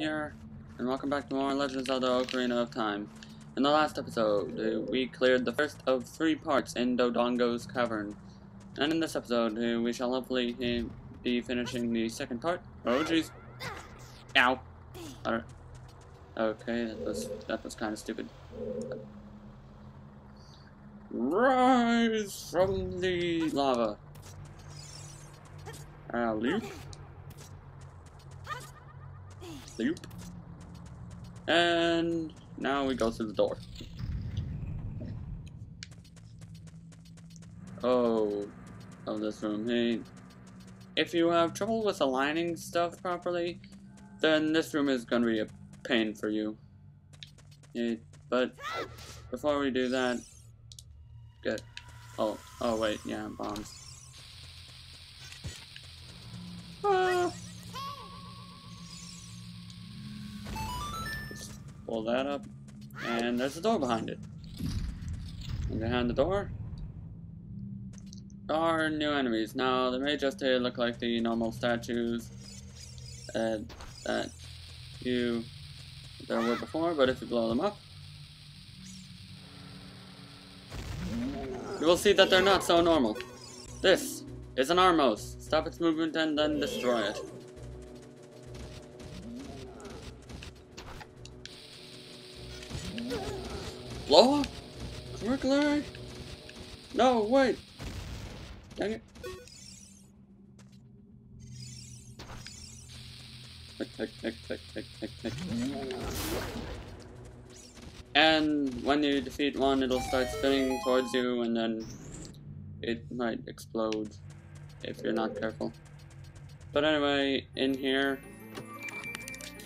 here, and welcome back to more Legends of the Ocarina of Time. In the last episode, we cleared the first of three parts in Dodongo's Cavern. And in this episode, we shall hopefully be finishing the second part. Oh jeez. Ow. Alright. Okay, that was, that was kind of stupid. Rise from the lava. Uh, leap. Loop. And now we go through the door. Oh, oh, this room. Hey, if you have trouble with aligning stuff properly, then this room is going to be a pain for you. Yeah, but before we do that, good. Oh, oh wait, yeah, bombs. Pull that up, and there's a door behind it. And behind the door are new enemies. Now, they may just look like the normal statues uh, that you there were before, but if you blow them up, you will see that they're not so normal. This is an Armos. Stop its movement and then destroy it. Blow up? No, wait! Dang it. And when you defeat one, it'll start spinning towards you, and then it might explode if you're not careful. But anyway, in here,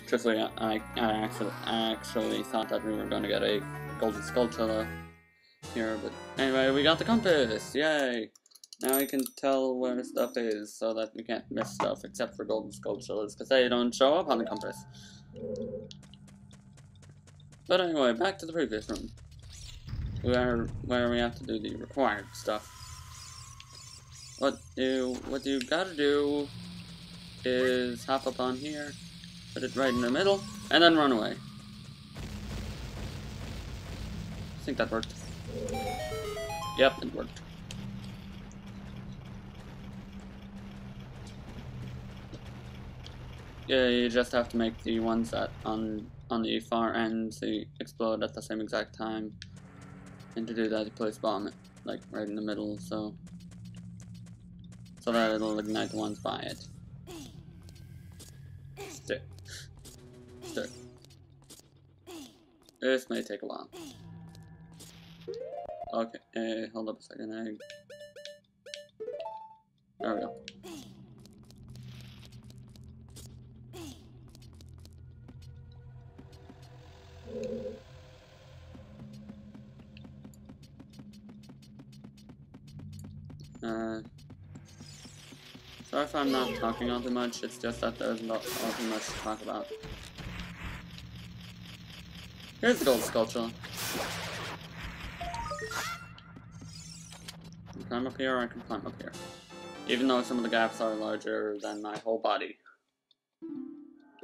truthfully, I, I actually, I actually thought that we were going to get a golden skulltula here, but anyway, we got the compass! Yay! Now we can tell where stuff is so that we can't miss stuff except for golden skulltulas because they don't show up on the compass. But anyway, back to the previous room. Where where we have to do the required stuff. What you what you gotta do is hop up on here, put it right in the middle, and then run away. I think that worked. Yep, it worked. Yeah, you just have to make the ones that on on the far end they explode at the same exact time. And to do that you place bomb like right in the middle so so that it'll ignite the ones by it. Stick. Stick. This may take a while. Okay, uh, hold up a second. I... There we go. Uh, sorry if I'm not talking all too much, it's just that there's not all too much to talk about. Here's the gold skulltula. Climb up here, I can climb up here. Even though some of the gaps are larger than my whole body.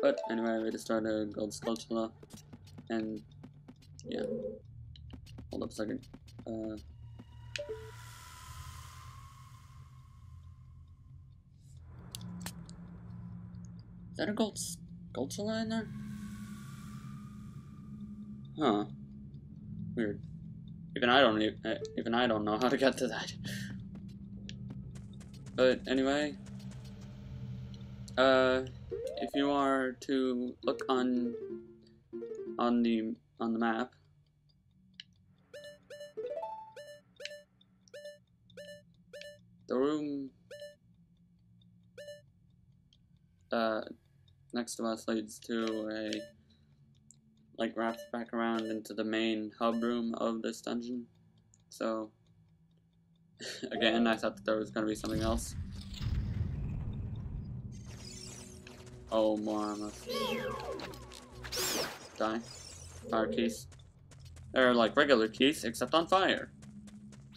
But anyway, we destroyed a gold skulltula. And yeah. Hold up a second. Uh, is that a gold skulltula in there? Huh. Weird. Even I don't even, even I don't know how to get to that. But anyway, uh, if you are to look on on the on the map, the room uh, next to us leads to a like wraps back around into the main hub room of this dungeon. So again, I thought that there was gonna be something else. Oh, more armor. Die. Fire Keese. They're like regular Keese, except on fire.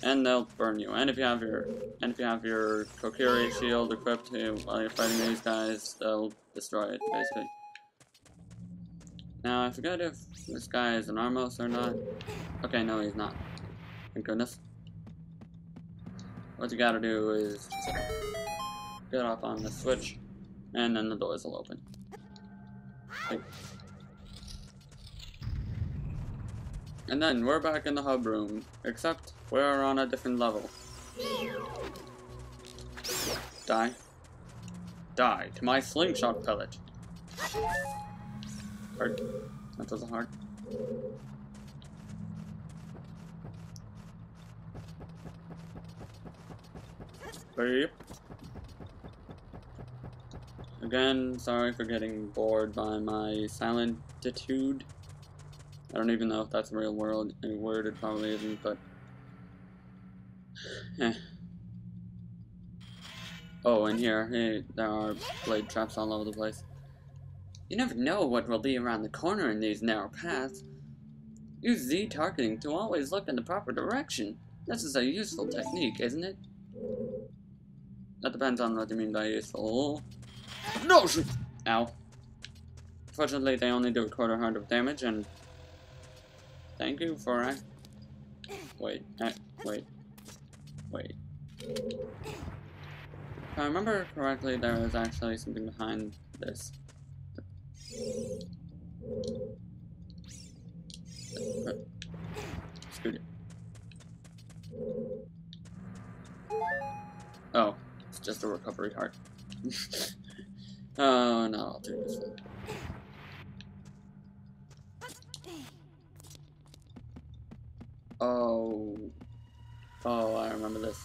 And they'll burn you. And if you have your and if you have your Kokiri shield equipped while you're fighting these guys, they'll destroy it, basically. Now, I forget if this guy is an Armos or not. Okay, no, he's not. Thank goodness. What you gotta do is get off on the switch, and then the doors will open. And then we're back in the hub room, except we're on a different level. Die. Die to my slingshot pellet. Hard. That doesn't hard. Again, sorry for getting bored by my silentitude. I don't even know if that's a real word, a word it probably isn't, but... Eh. Oh, and here, hey, there are blade traps all over the place. You never know what will be around the corner in these narrow paths. Use Z targeting to always look in the proper direction. This is a useful technique, isn't it? That depends on what you mean by useful. No! Ow. Fortunately, they only do a quarter heart of damage, and... Thank you for... Uh, wait, uh, wait, wait. If I remember correctly, there was actually something behind this. Just a recovery heart. oh, no, I'll this one. Oh. Oh, I remember this.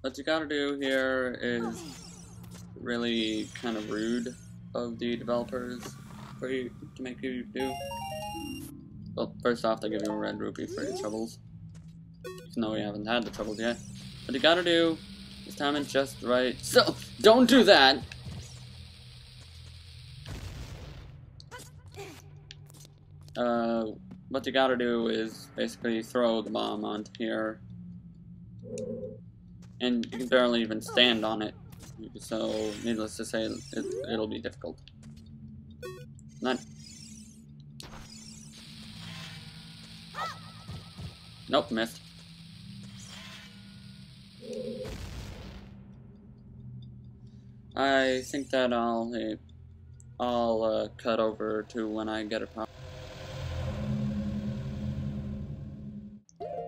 What you gotta do here is really kind of rude of the developers for you to make you do. Well, first off, they give you a red rupee for your troubles. Even though we haven't had the troubles yet. What you gotta do is time it just right. So, don't do that! Uh, what you gotta do is basically throw the bomb onto here. And you can barely even stand on it. So, needless to say, it, it'll be difficult. Not. Nope, missed. I think that I'll I'll uh, cut over to when I get a problem.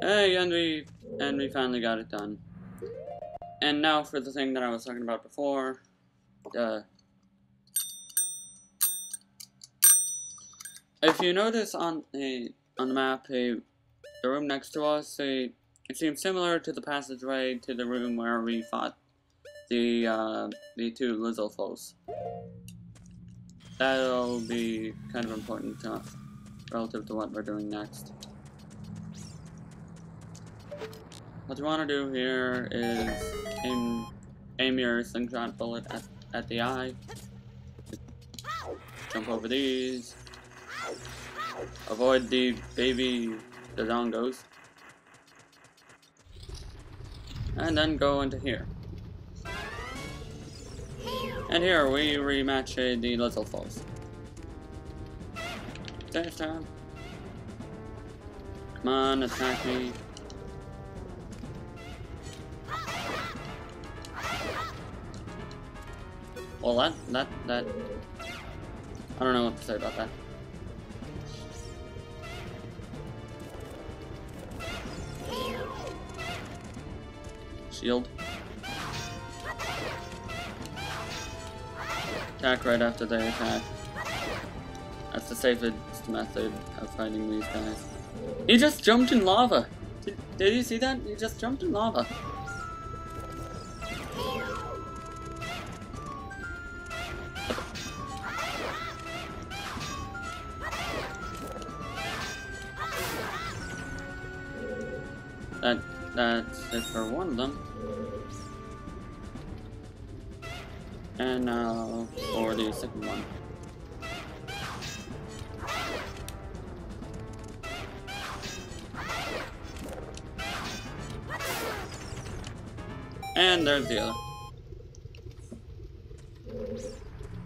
Hey, and we and we finally got it done. And now for the thing that I was talking about before. Uh, if you notice on a on the map, the room next to us, it seems similar to the passageway to the room where we fought the uh, the two Lizalfos. That'll be kind of important to, relative to what we're doing next. What you want to do here is aim, aim your slingshot bullet at, at the eye. Jump over these. Avoid the baby the Dodongos. And then go into here. And here we rematch the Lizalfos. Save time. Come on, attack me. Well, that, that, that... I don't know what to say about that. Shield. Attack right after they attack. That's the safest method of fighting these guys. He just jumped in lava! Did, did you see that? He just jumped in lava. That that's it for one of them. Now for the second one. And there's the other.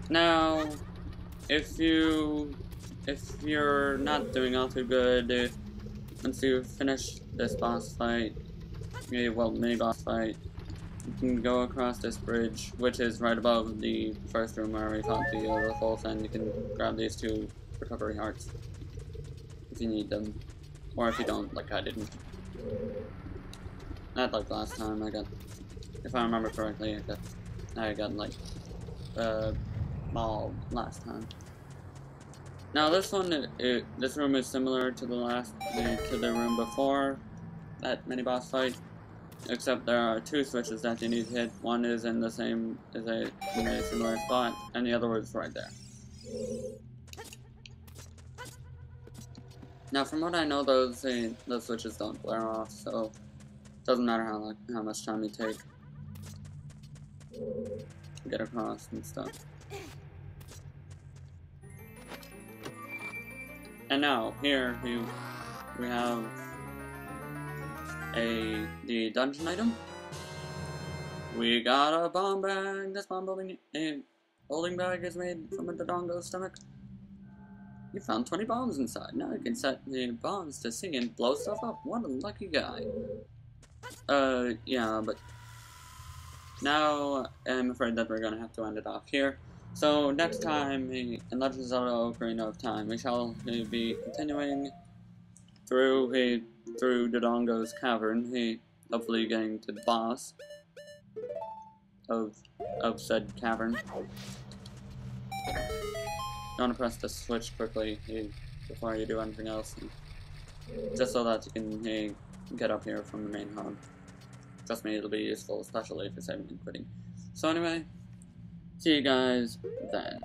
Now, if you if you're not doing all too good, once you finish this boss fight, yeah, well, mini boss fight, you can go across this bridge, which is right above the first room where we fought the uh, wolf, and you can grab these two recovery hearts if you need them, or if you don't, like I didn't. Not like last time. I got, if I remember correctly, I got, I got like, uh, mauled last time. Now this one, it, it, this room is similar to the last, to the room before that mini boss fight, except there are two switches that you need to hit. One is in the same, is a, in a similar spot, and the other one is right there. Now, from what I know, those uh, those switches don't blare off, so it doesn't matter how like how much time you take to get across and stuff. And now, here we, we have a the dungeon item. We got a bomb bag. This bomb building a holding bag is made from a Dodongo's stomach. You found 20 bombs inside. Now you can set the bombs to sing and blow stuff up. What a lucky guy. Uh, yeah, but now I'm afraid that we're gonna have to end it off here. So next time in Legend of Zelda Ocarina of Time, we shall be continuing through he, through Dodongo's cavern, he hopefully getting to the boss of of said cavern. You want to press the switch quickly he, before you do anything else, just so that you can he, get up here from the main hub. Trust me, it'll be useful, especially if you're saving and quitting. So anyway, See you guys then.